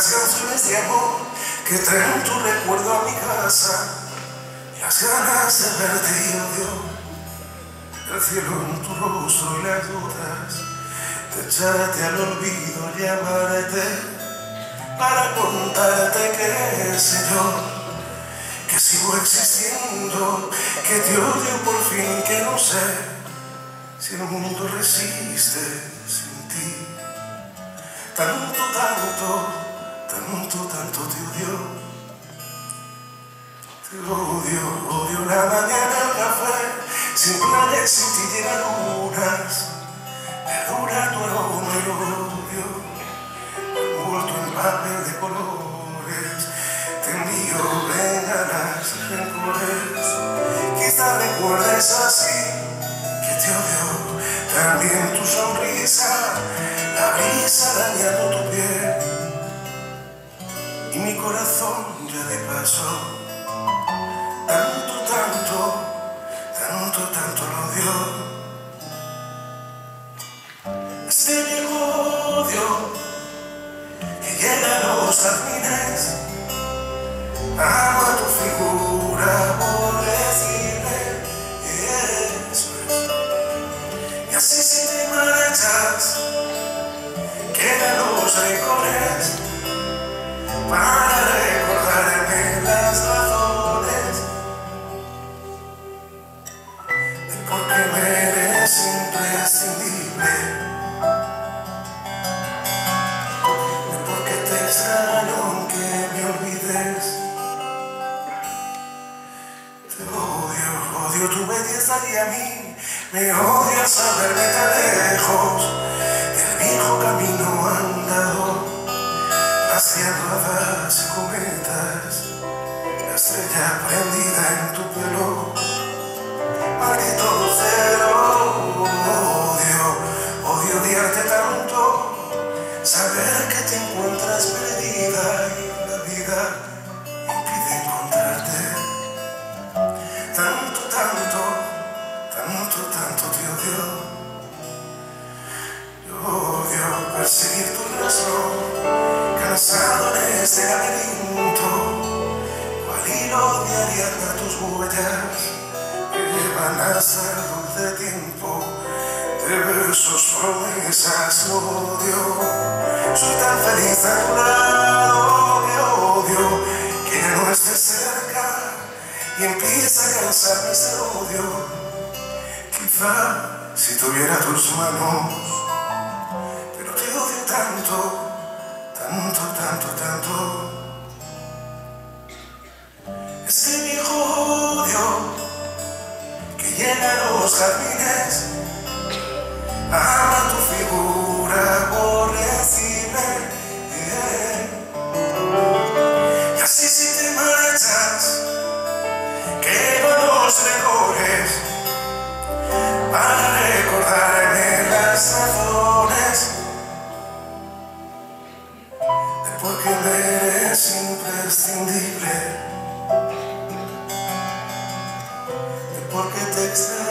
las canciones de amor que traen tu recuerdo a mi casa. Las ganas de verte y odio el cielo en tu rostro y las dudas de echarte al olvido, llamarte para contarte que yo que sigo existiendo, que te odio por fin, que no sé si el mundo resiste sin ti. Tanto, tanto, tanto, tanto te odio. Te odio, odio la mañana el café, sin planes, sin ti llena lunas. Perdura tu aroma y lo odio, envuelto en papel de colores. Te envío bengalas, rencores. Quizá recuerdes así que te odio, también tu sonrisa, la brisa dañando tu piel. Mi corazón ya de paso tanto, tanto, tanto, tanto lo dio. Este viejo odio que llega a los jardines, amo tu figura aborrecida, eso es. Y así si te marchas, quedan los rincones odio, odio tu belleza y a mí me odia saberme tan lejos estrella prendida en tu pelo, maldito lucero, odio, odio odiarte tanto, saber que te encuentras perdida y la vida impide encontrarte, tanto, tanto, tanto, tanto te odio. Odio perseguir tu rastro, cansado en este laberinto, el dulce tiempo de besos, promesas, odio. Soy tan feliz a tu lado que odio que no estés cerca y empieza a cansarme ese odio. Quizá si tuviera tus manos, pero te odio tanto, tanto, tanto, tanto. Llena los jardines, ama tu figura aborrecible. Y así si te marchas, quedan los mejores para recordarme las razones de por qué eres imprescindible, de por qué te extraño.